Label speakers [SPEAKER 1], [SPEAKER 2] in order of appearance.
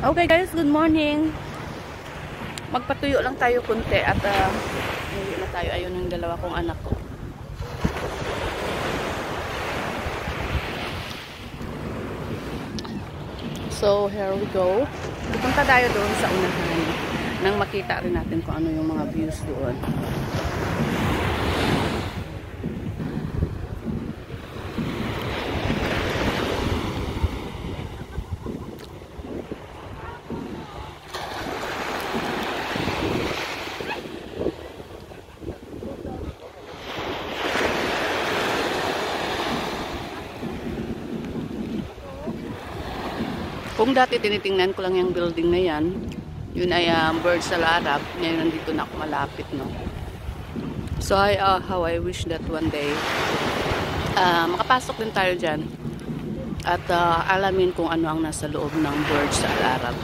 [SPEAKER 1] Okay guys, good morning. Magpatuyo lang tayo kunti at uh, na tayo ayun ng dalawa kong anak ko. So, here we go. Pupunta tayo doon sa unahan nang makita rin natin kung ano yung mga views doon. Kung dati tinitingnan ko lang yung building na yan, yun ay um, Birds Al Arab, ngayon nandito na ako malapit, no? So, I, uh, how I wish that one day, uh, makapasok din tayo dyan at uh, alamin kung ano ang nasa loob ng Birds Al Arab.